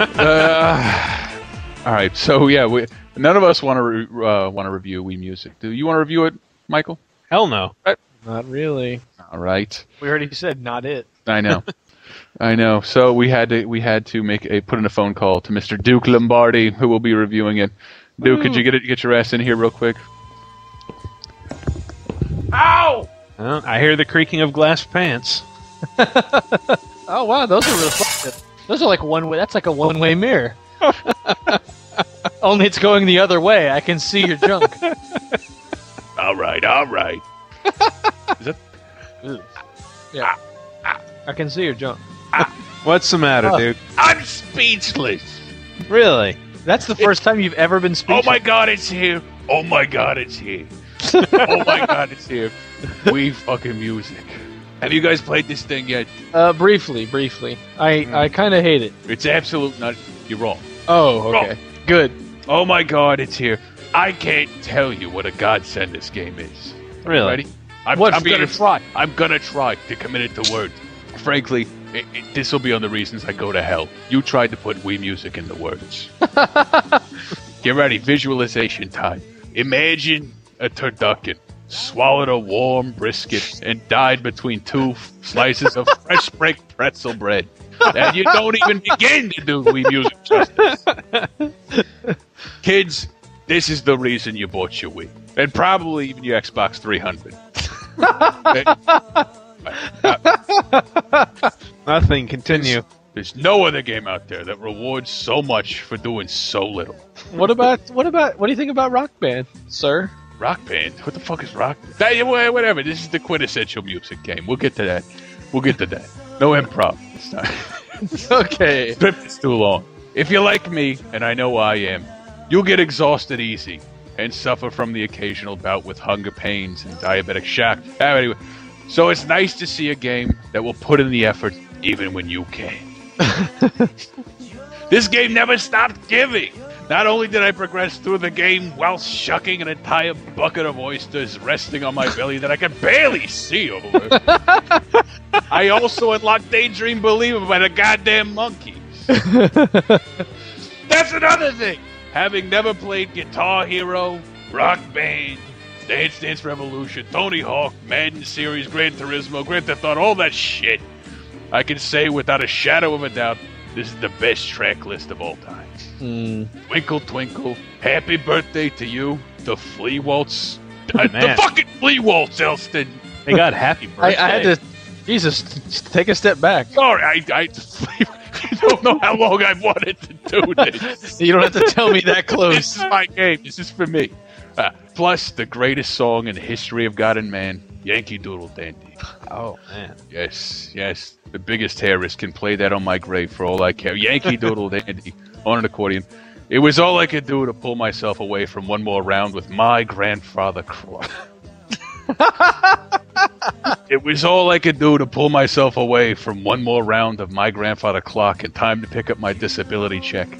uh, all right, so yeah, we, none of us want to re- uh, want to review Wii Music. Do you want to review it, Michael? Hell no. Not really. All right, We already said not it. I know, I know. So we had to we had to make a put in a phone call to Mr. Duke Lombardi, who will be reviewing it. Duke, could you get it, get your ass in here real quick? Ow! I hear the creaking of glass pants. Oh wow, those are reflective. Those are like one way. That's like a one-way mirror. Only it's going the other way. I can see your junk. All right, all right. Is that? Yeah. I can see your junk. What's the matter, Oh. dude? I'm speechless. Really? That's the first time you've ever been speechless. Oh my God, it's here. Oh my God, it's here. oh my God, it's here. Wii fucking music. Have you guys played this thing yet? Uh, briefly, briefly. I I kind of hate it. It's absolute nut. You're wrong. Oh, okay. Good. Oh my God, it's here. I can't tell you what a godsend this game is. Really? Ready? I'm, What I'm gonna try. I'm gonna try to commit it to words. Frankly, it, it, this will be on the reasons I go to hell. You tried to put Wii music in the words. Get ready. Visualization time. Imagine a turducken swallowed a warm brisket and died between two slices of fresh baked pretzel bread. And you don't even begin to do Wii music justice. Kids, this is the reason you bought your Wii. And probably even your Xbox 300. Nothing. Continue. There's no other game out there that rewards so much for doing so little. What about what about what do you think about Rock Band, sir? Rock Band? What the fuck is Rock whatever. This is the quintessential music game. We'll get to that. We'll get to that. No improv. It's not. Okay. script is too long. If you're like me, and I know I am, you'll get exhausted easy and suffer from the occasional bout with hunger pains and diabetic shock. Ah, Anyway, so it's nice to see a game that will put in the effort even when you can't. this game never stopped giving. Not only did I progress through the game while shucking an entire bucket of oysters resting on my belly that I could barely see over, I also unlocked Daydream Believer by the goddamn Monkees. That's another thing. Having never played Guitar Hero, Rock Band, Dance Dance Revolution, Tony Hawk, Madden Series, Gran Turismo, Grand Theft Auto, all that shit, I can say without a shadow of a doubt, this is the best track list of all time. Twinkle Twinkle, Happy Birthday to You, the Flea Waltz, uh, the fucking Flea Waltz, Elston. They got happy birthday. I had to. Jesus, t- take a step back. Sorry, I, I, I don't know how long I've wanted to do this. You don't have to tell me that close. this is my game. This is for me. Uh, plus, the greatest song in the history of God and man, Yankee Doodle Dandy. Oh man. Yes, yes. The biggest terrorist can play that on my grave for all I care. Yankee Doodle Dandy on an accordion. It was all I could do to pull myself away from one more round with my grandfather clock. it was all I could do to pull myself away from one more round of my grandfather clock and time to pick up my disability check.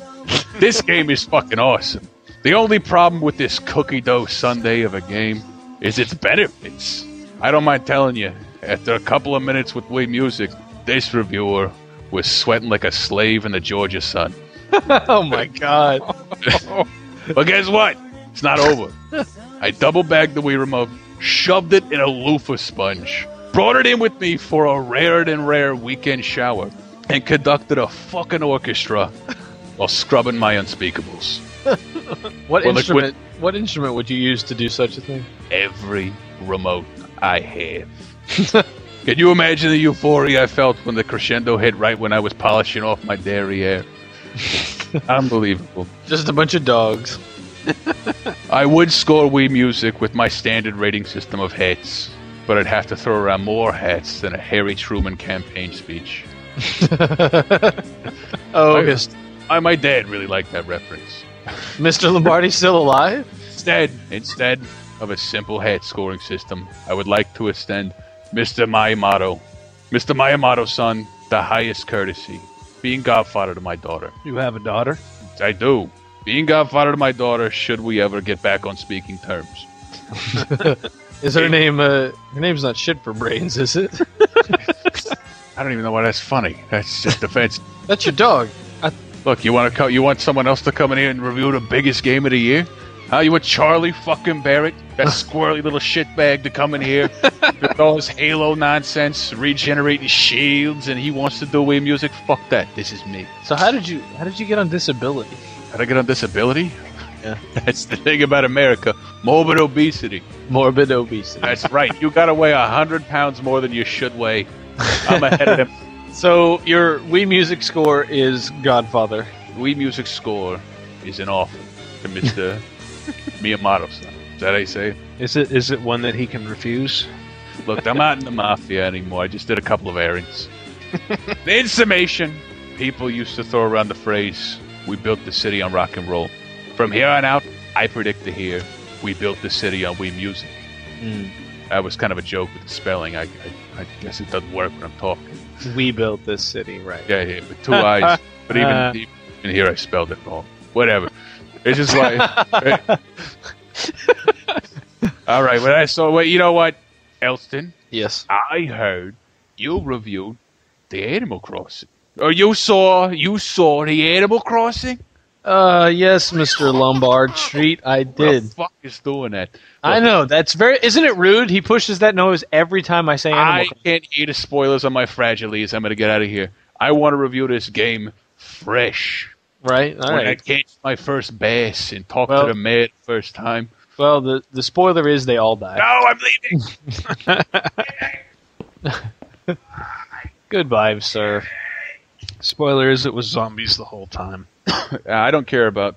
this game is fucking awesome. The only problem with this cookie dough Sunday of a game is its benefits. I don't mind telling you, after a couple of minutes with Wii Music, this reviewer was sweating like a slave in the Georgia sun. oh my god. But guess what? It's not over. I double bagged the Wii remote, shoved it in a loofah sponge, brought it in with me for a rare than rare weekend shower, and conducted a fucking orchestra while scrubbing my unspeakables. What Well, like, instrument? What instrument would you use to do such a thing? Every remote I have. Can you imagine the euphoria I felt when the crescendo hit right when I was polishing off my derriere? Unbelievable. Just a bunch of dogs. I would score Wii Music with my standard rating system of hits, but I'd have to throw around more hats than a Harry Truman campaign speech. Oh, I- is I, my dad really liked that reference. Mr. Lombardi still alive? Instead, instead of a simple hat scoring system, I would like to extend Mr. Miyamoto, Mr. Miyamoto, son, the highest courtesy, being godfather to my daughter. You have a daughter? I do. Being godfather to my daughter, should we ever get back on speaking terms. Is her name? Uh, her name's not shit for brains, is it? I don't even know why that's funny. That's just offensive. That's your dog. I, Look, you want to co- you want someone else to come in here and review the biggest game of the year? Huh? You want Charlie fucking Barratt, that squirrely little shitbag, to come in here with all his Halo nonsense, regenerating shields, and he wants to do Wii music? Fuck that. This is me. So how did you how did you get on disability? How'd I get on disability? Yeah. That's the thing about America. Morbid obesity. Morbid obesity. That's right. You gotta weigh a hundred pounds more than you should weigh. I'm ahead of him. So your Wii Music score is Godfather. Wii music score is an offer to Mr. Miyamoto. Is that how you say Is it is it one that he can refuse? Look, I'm not in the mafia anymore. I just did a couple of errands. in summation, people used to throw around the phrase, we built the city on rock and roll. From here on out, I predict to hear, we built the city on we music. Hmm. That was kind of a joke with the spelling. I, I, I guess it doesn't work when I'm talking. We built this city, right? Yeah, yeah, with two eyes. But even, uh. even here, I spelled it wrong. Whatever. It's just like. All right. When I saw, wait, you know what, Elston? Yes. I heard you reviewed the Animal Crossing. Or you saw you saw the Animal Crossing? Uh, yes, Mr. Lombard Street, I did. the fuck is doing that? I know that's very. Isn't it rude? He pushes that nose every time I say Animal. I Crossing. can't hear the spoilers on my Fragiles. I'm gonna get out of here. I want to review this game fresh. Right. All when I right. catch my first bass and talk Well- to the mayor the first time. Well, the the spoiler is they all die. No, I'm leaving. Goodbye, sir. Spoiler is it was zombies the whole time. I don't care about